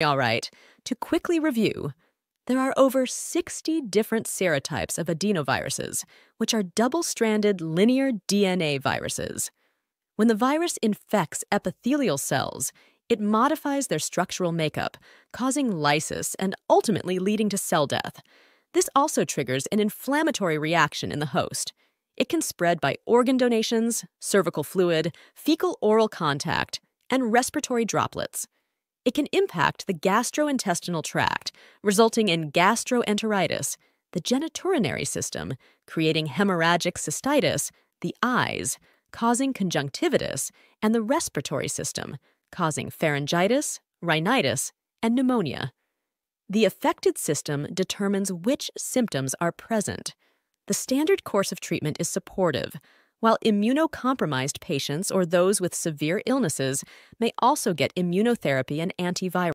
All right, to quickly review, there are over 60 different serotypes of adenoviruses, which are double stranded linear DNA viruses. When the virus infects epithelial cells, it modifies their structural makeup, causing lysis and ultimately leading to cell death. This also triggers an inflammatory reaction in the host. It can spread by organ donations, cervical fluid, fecal oral contact, and respiratory droplets. It can impact the gastrointestinal tract, resulting in gastroenteritis, the genitourinary system, creating hemorrhagic cystitis, the eyes, causing conjunctivitis, and the respiratory system, causing pharyngitis, rhinitis, and pneumonia. The affected system determines which symptoms are present. The standard course of treatment is supportive, while immunocompromised patients or those with severe illnesses may also get immunotherapy and antiviral.